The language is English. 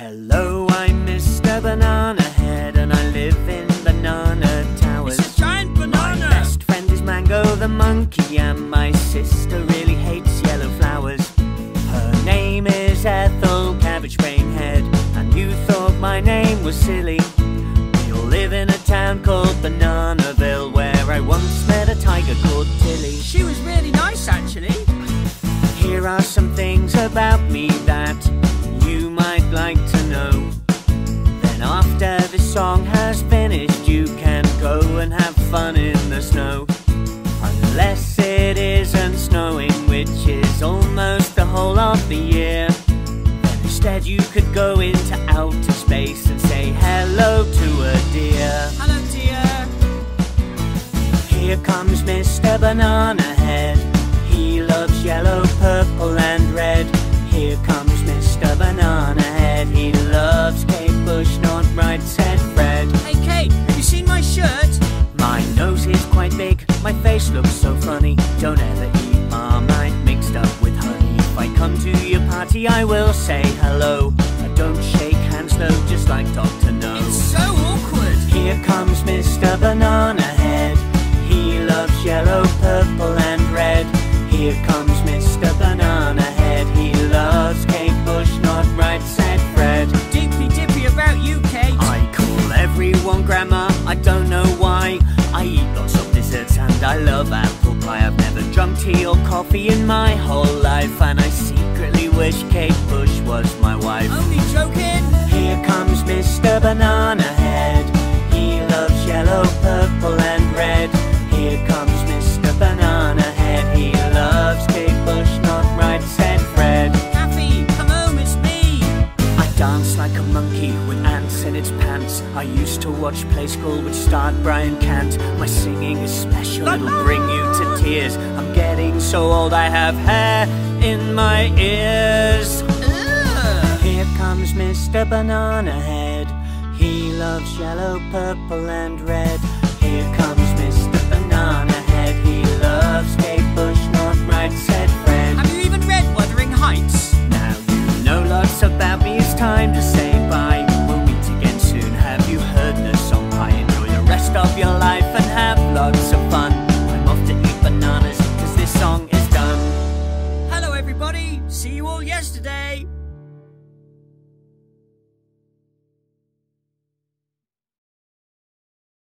Hello, I'm Mr. Banana Head and I live in Banana Towers. It's a giant banana! My best friend is Mango the monkey, and my sister really hates yellow flowers. Her name is Ethel Cabbage Brain Head, and you thought my name was silly. We all live in a town called Bananaville, where I once met a tiger called Tilly. She was really nice, actually. Here are some things about me that you might like song has finished, you can go and have fun in the snow. Unless it isn't snowing, which is almost the whole of the year. Then instead, you could go into outer space and say hello to a deer. Hello, dear. Here comes Mr. Banana Head. He loves yellow, purple, and red. Here comes I come to your party, I will say hello. I don't shake hands though, just like Dr. No. It's so awkward. Here comes Mr. Banana Head. He loves yellow, purple, and red. Here comes Mr. Banana Head. He loves Kate Bush, not Right Said Fred. Deeply dippy about you, Kate. I call everyone grandma, I don't know why. I eat lots of desserts and I love apple pie. I've never drunk tea or coffee in my whole life, and I wish Kate Bush was my wife. Only joking. Here comes Mr. Banana Head. He loves yellow, purple, and red. Here comes Mr. Banana Head. He loves Kate Bush, not Right Said Fred. Kathy, come home, it's me. I dance like a monkey with ants in its pants. I used to watch Play School, which starred Brian Cant. My singing is special, it'll bring you to tears. I'm getting so old, I have hair in my ears. Ugh. Here comes Mr. Banana Head. He loves yellow, purple, and red. Here comes Mr. Banana Head. He loves Kate Bush, not Right Said Fred. Have you even read Wuthering Heights? Now you know lots about me, it's time to say bye. We'll meet again soon. Have you heard the song? I enjoy the rest of your life See you all yesterday.